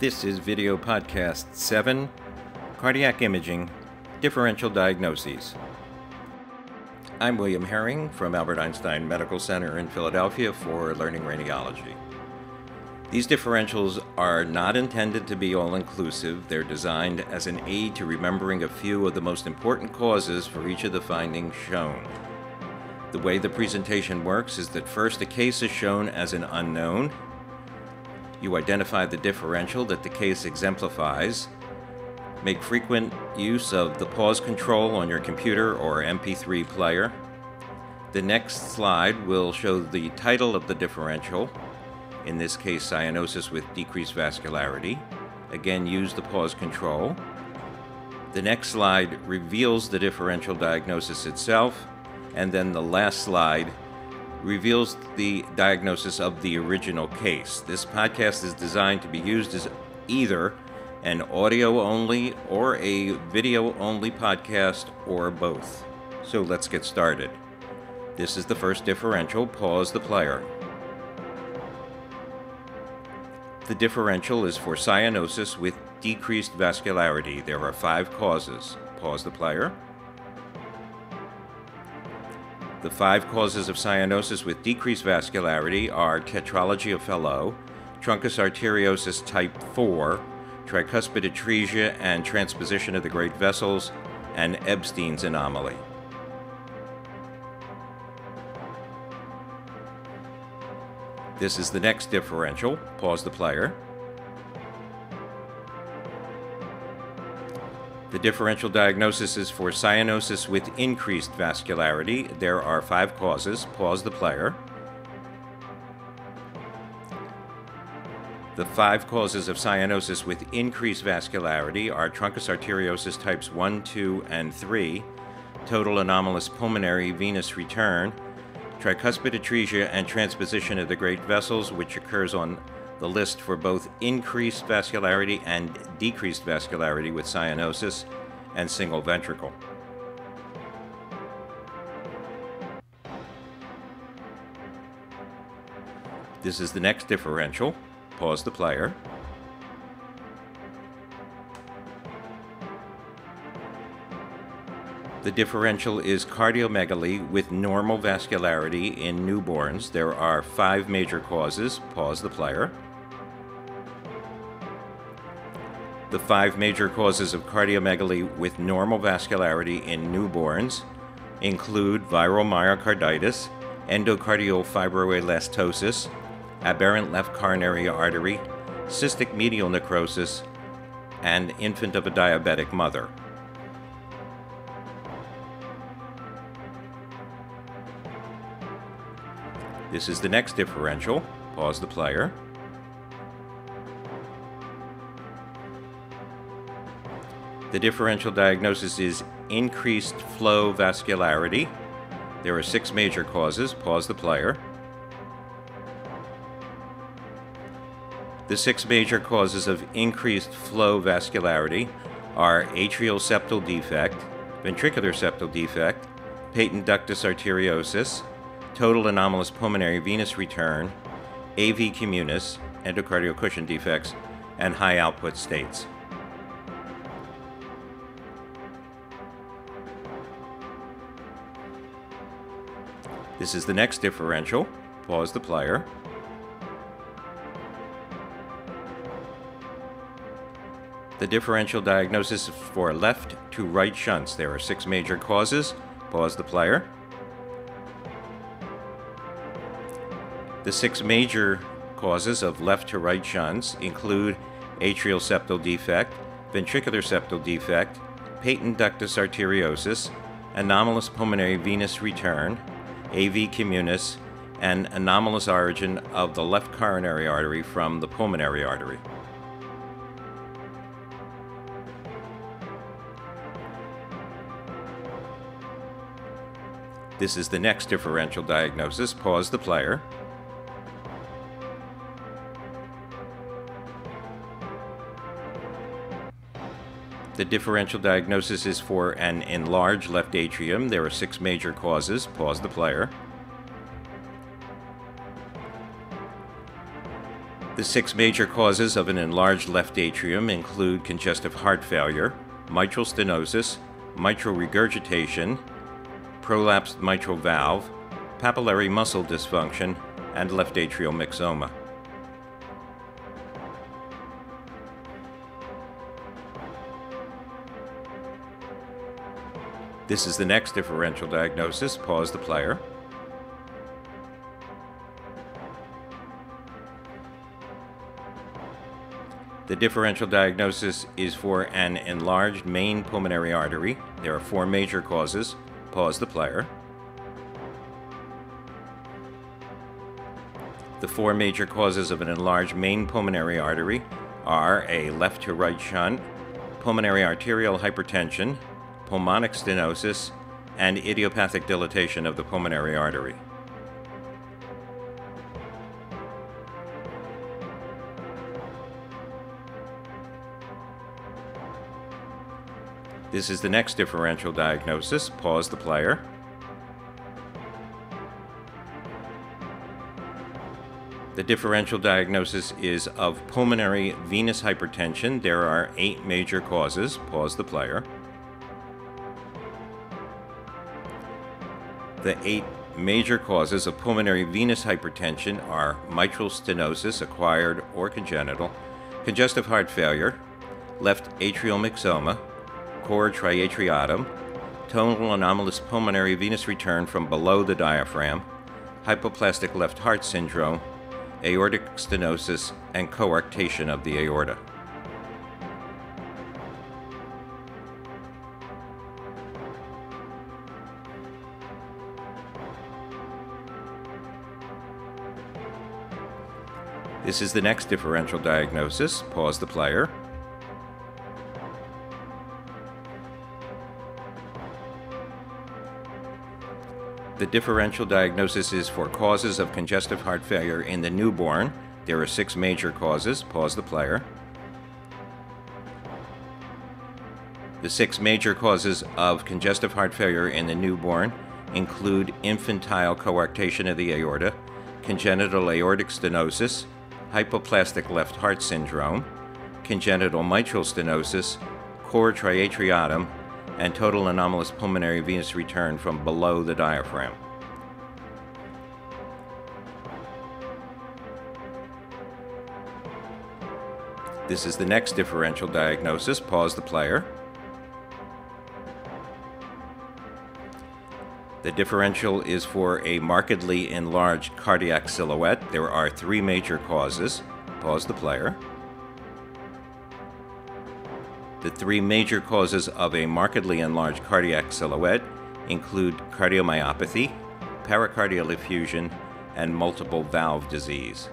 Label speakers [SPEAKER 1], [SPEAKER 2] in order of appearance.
[SPEAKER 1] This is video podcast 7 Cardiac Imaging Differential Diagnoses. I'm William Herring from Albert Einstein Medical Center in Philadelphia for Learning Radiology. These differentials are not intended to be all inclusive. They're designed as an aid to remembering a few of the most important causes for each of the findings shown. The way the presentation works is that first a case is shown as an unknown. You identify the differential that the case exemplifies. Make frequent use of the pause control on your computer or MP3 player. The next slide will show the title of the differential, in this case cyanosis with decreased vascularity. Again, use the pause control. The next slide reveals the differential diagnosis itself, and then the last slide reveals the diagnosis of the original case. This podcast is designed to be used as either an audio only or a video only podcast or both. So let's get started. This is the first differential. Pause the player. The differential is for cyanosis with decreased vascularity. There are five causes. Pause the player. The five causes of cyanosis with decreased vascularity are tetralogy of Fallot, truncus arteriosus type 4, tricuspid atresia and transposition of the great vessels, and Ebstein's anomaly. This is the next differential. Pause the player. The differential diagnosis is for cyanosis with increased vascularity. There are five causes. Pause the player. The five causes of cyanosis with increased vascularity are truncus arteriosus types 1, 2, and 3, total anomalous pulmonary venous return, tricuspid atresia, and transposition of the great vessels, which occurs on the list for both increased vascularity and decreased vascularity with cyanosis and single ventricle. This is the next differential. Pause the player. The differential is cardiomegaly with normal vascularity in newborns. There are five major causes. Pause the player. The five major causes of cardiomegaly with normal vascularity in newborns include viral myocarditis, endocardial fibroelastosis, aberrant left coronary artery, cystic medial necrosis, and infant of a diabetic mother. This is the next differential. Pause the player. The differential diagnosis is increased flow vascularity. There are six major causes. Pause the player. The six major causes of increased flow vascularity are atrial septal defect, ventricular septal defect, patent ductus arteriosus, total anomalous pulmonary venous return, AV communis, endocardial cushion defects, and high output states. This is the next differential. Pause the player. The differential diagnosis is for left to right shunts. There are six major causes. Pause the player. The six major causes of left to right shunts include atrial septal defect, ventricular septal defect, patent ductus arteriosus, anomalous pulmonary venous return, AV communis, and anomalous origin of the left coronary artery from the pulmonary artery. This is the next differential diagnosis. Pause the player. The differential diagnosis is for an enlarged left atrium. There are six major causes. Pause the player. The six major causes of an enlarged left atrium include congestive heart failure, mitral stenosis, mitral regurgitation, prolapsed mitral valve, papillary muscle dysfunction, and left atrial myxoma. This is the next differential diagnosis. Pause the player. The differential diagnosis is for an enlarged main pulmonary artery. There are four major causes. Pause the player. The four major causes of an enlarged main pulmonary artery are a left to right shunt, pulmonary arterial hypertension, pulmonic stenosis, and idiopathic dilatation of the pulmonary artery. This is the next differential diagnosis. Pause the player. The differential diagnosis is of pulmonary venous hypertension. There are eight major causes. Pause the player. The eight major causes of pulmonary venous hypertension are mitral stenosis, acquired or congenital, congestive heart failure, left atrial myxoma, cor triatriatum, total anomalous pulmonary venous return from below the diaphragm, hypoplastic left heart syndrome, aortic stenosis, and coarctation of the aorta. This is the next differential diagnosis. Pause the player. The differential diagnosis is for causes of congestive heart failure in the newborn. There are six major causes. Pause the player. The six major causes of congestive heart failure in the newborn include infantile coarctation of the aorta, congenital aortic stenosis, hypoplastic left heart syndrome, congenital mitral stenosis, cor triatriatum, and total anomalous pulmonary venous return from below the diaphragm. This is the next differential diagnosis. Pause the player. The differential is for a markedly enlarged cardiac silhouette. There are three major causes. Pause the player. The three major causes of a markedly enlarged cardiac silhouette include cardiomyopathy, pericardial effusion, and multiple valve disease.